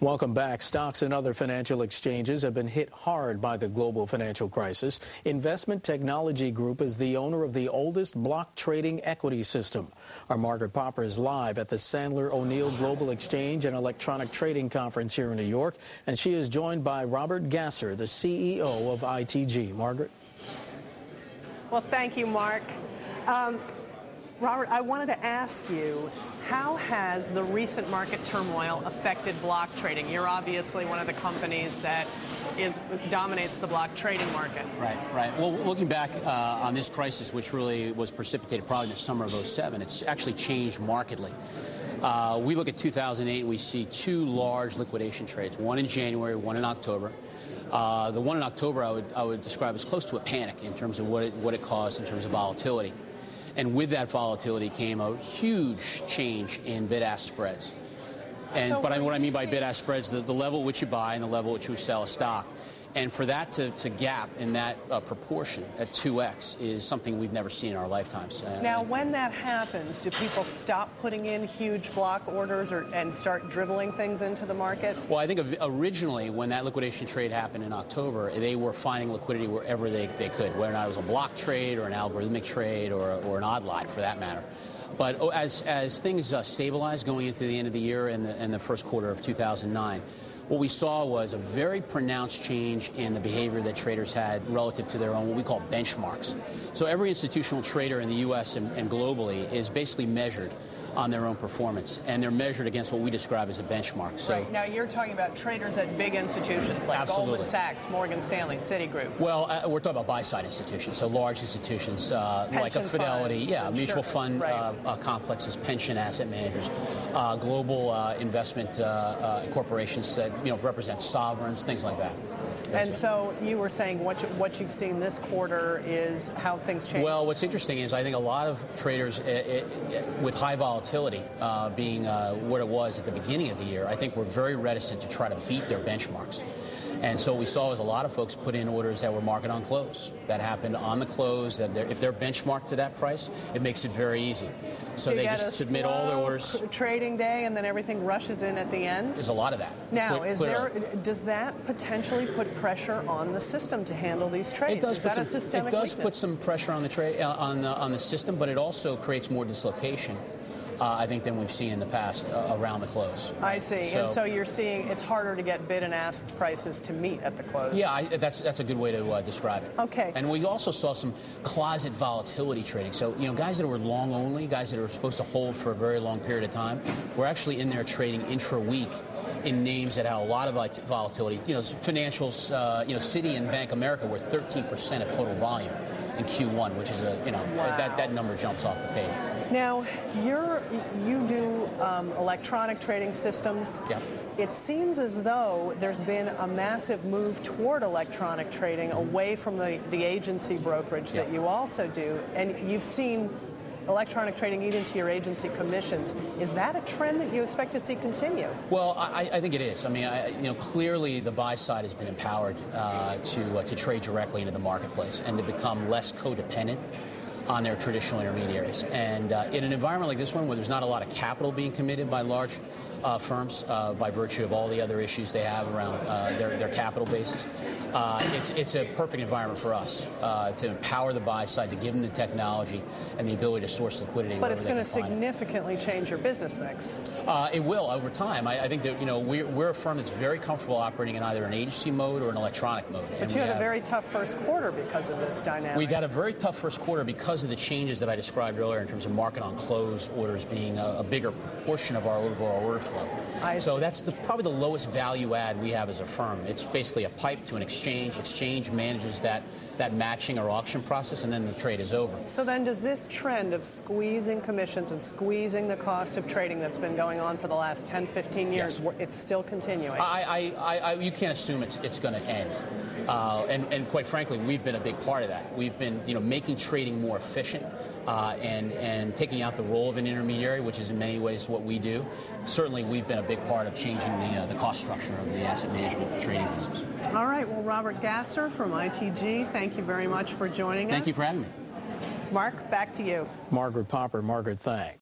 Welcome back. Stocks and other financial exchanges have been hit hard by the global financial crisis. Investment Technology Group is the owner of the oldest block trading equity system. Our Margaret Popper is live at the Sandler O'Neill Global Exchange and Electronic Trading Conference here in New York, and she is joined by Robert Gasser, the CEO of ITG. Margaret? Well, thank you, Mark. Um, Robert, I wanted to ask you how has the recent market turmoil affected block trading? You're obviously one of the companies that is dominates the block trading market. Right, right. Well, looking back uh, on this crisis, which really was precipitated probably in the summer of 07, it's actually changed markedly. Uh, we look at 2008 and we see two large liquidation trades, one in January, one in October. Uh, the one in October I would, I would describe as close to a panic in terms of what it, what it caused in terms of volatility. And with that volatility came a huge change in bid-ask spreads. And so but what I mean by bid-ask spreads, the, the level at which you buy and the level at which you sell a stock. And for that to, to gap in that uh, proportion at 2x is something we've never seen in our lifetimes. Uh, now, when that happens, do people stop putting in huge block orders or, and start dribbling things into the market? Well, I think originally when that liquidation trade happened in October, they were finding liquidity wherever they, they could, whether or not it was a block trade or an algorithmic trade or, or an odd lot for that matter. But oh, as, as things uh, stabilized going into the end of the year and the, and the first quarter of 2009, what we saw was a very pronounced change in the behavior that traders had relative to their own what we call benchmarks. So every institutional trader in the U.S. and, and globally is basically measured on their own performance, and they're measured against what we describe as a benchmark. So right. now you're talking about traders at big institutions like absolutely. Goldman Sachs, Morgan Stanley, Citigroup. Well, uh, we're talking about buy-side institutions, so large institutions uh, like a Fidelity, funds, yeah, mutual sure. fund right. uh, uh complexes, pension asset managers, uh, global uh, investment corporations that you know represent sovereigns, things like that. And so you were saying what, you, what you've seen this quarter is how things change. Well, what's interesting is I think a lot of traders it, eh, it, eh, eh, with high volatility uh, being uh, what it was at the beginning of the year, I think were very reticent to try to beat their benchmarks. And so we saw was a lot of folks put in orders that were market on close. That happened on the close. That they're, if they're benchmarked to that price, it makes it very easy. So, so they just submit all their orders. Trading day, and then everything rushes in at the end. There's a lot of that. Now, is there does that potentially put pressure on the system to handle these trades? It does is put that some, It does weakness? put some pressure on the trade uh, on the, on the system, but it also creates more dislocation uh, I think, than we've seen in the past uh, around the close. I see. So, and so you're seeing it's harder to get bid and ask prices to meet at the close. Yeah, I, that's that's a good way to uh, describe it. Okay. And we also saw some closet volatility trading. So you know, guys that were long only, guys that are supposed to hold for a very long period of time, were actually in there trading intra-week in names that had a lot of volatility. You know, financials, uh, you know, Citi and Bank America were 13% of total volume in Q1, which is a, you know, wow. that, that number jumps off the page. Now, you're, you do um, electronic trading systems. Yeah. It seems as though there's been a massive move toward electronic trading away from the, the agency brokerage yeah. that you also do. And you've seen electronic trading eat into your agency commissions. Is that a trend that you expect to see continue? Well, I, I think it is. I mean, I, you know, clearly the buy side has been empowered uh, to uh, to trade directly into the marketplace and to become less codependent on their traditional intermediaries. And uh, in an environment like this one, where there's not a lot of capital being committed by large uh, firms uh, by virtue of all the other issues they have around uh, their, their capital bases, uh, it's, it's a perfect environment for us uh, to empower the buy side, to give them the technology and the ability to source liquidity. But it's going to significantly it. change your business mix. it will over time. I, I, think that you know we're, we're a firm that's very comfortable operating in either an agency mode or an electronic mode. But you had have, a very tough first quarter because of this dynamic. We've had a very tough first quarter because because of the changes that I described earlier in terms of market on close orders being a, a bigger proportion of our overall order flow. I so see. that's the, probably the lowest value add we have as a firm. It's basically a pipe to an exchange. Exchange manages that that matching or auction process, and then the trade is over. So then, does this trend of squeezing commissions and squeezing the cost of trading that's been going on for the last 10, 15 years, yes. it's still continuing? I, I, I, you can't assume it's, it's going to end. Uh, and, and, quite frankly, we've been a big part of that. We've been, you know, making trading more efficient uh, and and taking out the role of an intermediary, which is in many ways what we do. Certainly, we've been a big part of changing the uh, the cost structure of the asset management trading business. All right. Well, Robert Gasser from ITG, thank you very much for joining thank us. Thank you for having me. Mark, back to you. Margaret Popper, Margaret, thanks.